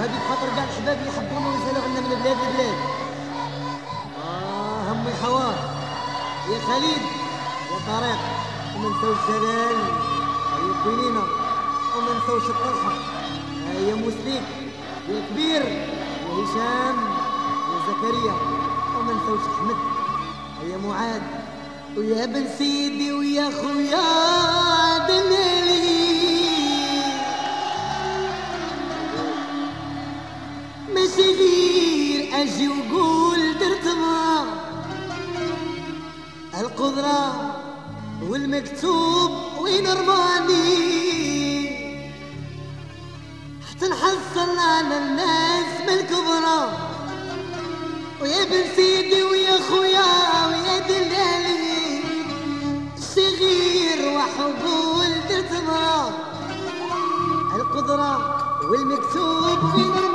وهذه بخاطر كاع الحباب اللي حبونا ويسالوا عنا من بلاد لبلاد. آه هم الحوار. يا خليل يا طارق وما نساوش جلال. يا كوينينا وما نساوش الطلحه يا مسليك يا كبير يا هشام يا زكريا وما نساوش أحمد. يا معاذ ويا بن سيدي ويا خويا دليلي القدرة والمكتوب وين رماني حتى نحصل على الناس من الكبرى. ويا بن سيدي ويا خويا ويا دلالي صغير وحقول درت مرا القدرة والمكتوب فينا